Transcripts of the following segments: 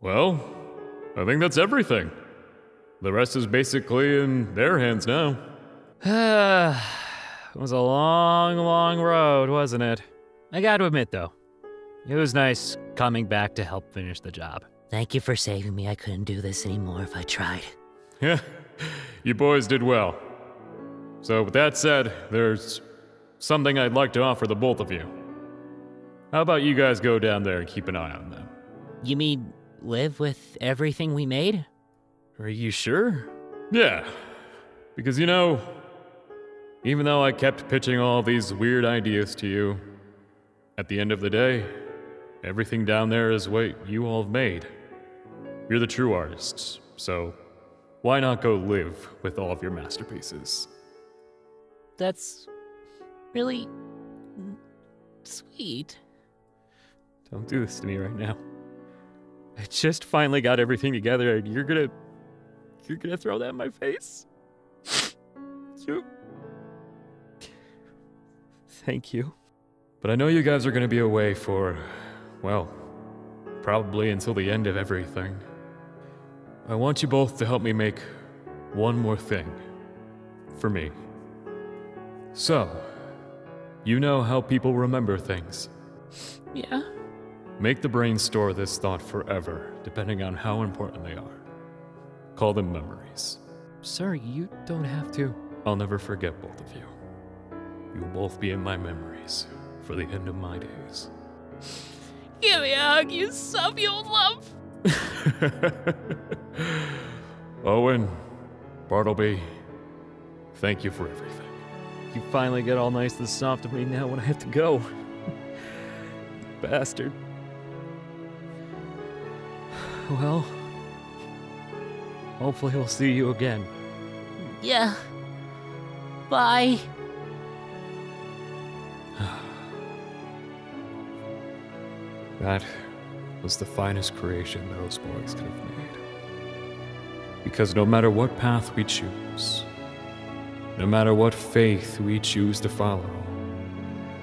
Well, I think that's everything. The rest is basically in their hands now. it was a long, long road, wasn't it? I gotta admit, though, it was nice coming back to help finish the job. Thank you for saving me. I couldn't do this anymore if I tried. Yeah, you boys did well. So, with that said, there's something I'd like to offer the both of you. How about you guys go down there and keep an eye on them? You mean live with everything we made? Are you sure? Yeah, because you know, even though I kept pitching all these weird ideas to you, at the end of the day, everything down there is what you all have made. You're the true artists, so why not go live with all of your masterpieces? That's really sweet. Don't do this to me right now. I just finally got everything together and you're gonna you're gonna throw that in my face? You Thank you. But I know you guys are gonna be away for, well, probably until the end of everything. I want you both to help me make one more thing for me. So, you know how people remember things. Yeah? Make the brain store this thought forever, depending on how important they are. Call them memories. Sir, you don't have to. I'll never forget both of you. You will both be in my memories for the end of my days. Give me a hug, you sub you love. Owen, Bartleby, thank you for everything. You finally get all nice and soft to me now when I have to go. Bastard. Well, hopefully we'll see you again. Yeah. Bye. That was the finest creation those boys could have made. Because no matter what path we choose, no matter what faith we choose to follow,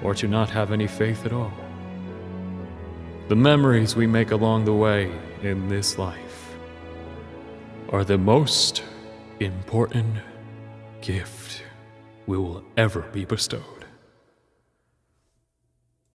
or to not have any faith at all, the memories we make along the way in this life are the most important gift we will ever be bestowed.